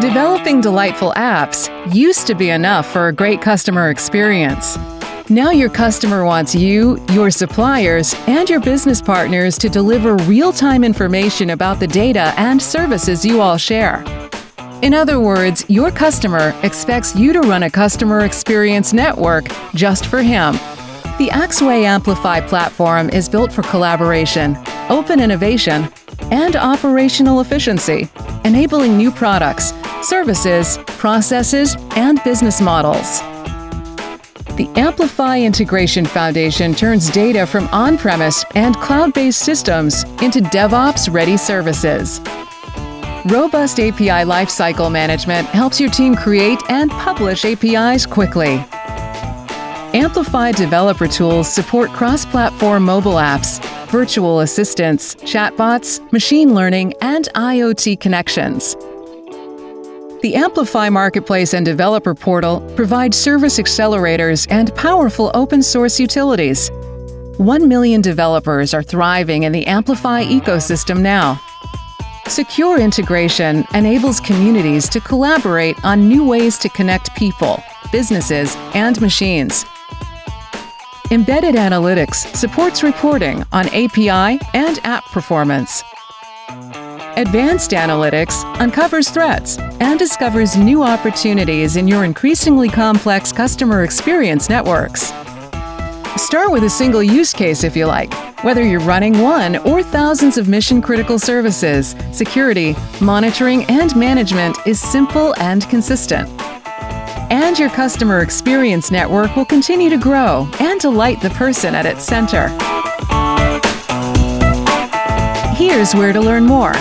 Developing delightful apps used to be enough for a great customer experience. Now your customer wants you, your suppliers, and your business partners to deliver real-time information about the data and services you all share. In other words, your customer expects you to run a customer experience network just for him. The Axway Amplify platform is built for collaboration, open innovation, and operational efficiency, enabling new products, services, processes, and business models. The Amplify Integration Foundation turns data from on premise and cloud based systems into DevOps ready services. Robust API lifecycle management helps your team create and publish APIs quickly. Amplify developer tools support cross platform mobile apps, virtual assistants, chatbots, machine learning, and IoT connections. The Amplify Marketplace and Developer Portal provide service accelerators and powerful open source utilities. 1 million developers are thriving in the Amplify ecosystem now. Secure integration enables communities to collaborate on new ways to connect people, businesses, and machines. Embedded Analytics supports reporting on API and app performance. Advanced Analytics uncovers threats and discovers new opportunities in your increasingly complex customer experience networks. Start with a single use case if you like. Whether you're running one or thousands of mission critical services, security, monitoring, and management is simple and consistent. And your customer experience network will continue to grow and delight the person at its center. Here's where to learn more.